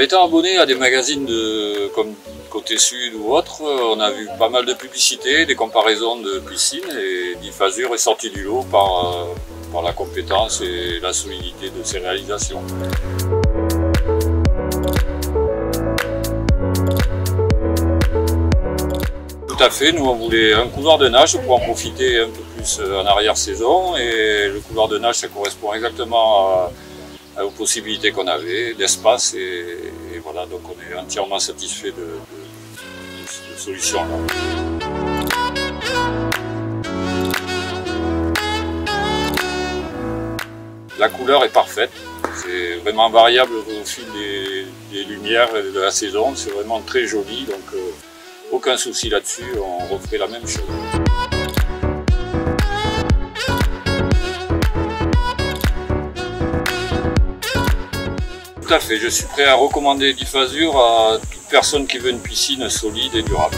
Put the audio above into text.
étant abonné à des magazines de, comme Côté Sud ou autre, on a vu pas mal de publicités, des comparaisons de piscines et Diffasure est sorti du lot par, euh, par la compétence et la solidité de ses réalisations. Tout à fait, nous on voulait un couloir de nage pour en profiter un peu plus euh, en arrière-saison et le couloir de nage ça correspond exactement aux possibilités qu'on avait, d'espace et, voilà, donc on est entièrement satisfait de, cette solution là. La couleur est parfaite, c'est vraiment variable au fil des, lumières et de la saison, c'est vraiment très joli donc euh, aucun souci là-dessus, on referait la même chose. Tout à fait, je suis prêt à recommander Diffasure à toute personne qui veut une piscine solide et durable.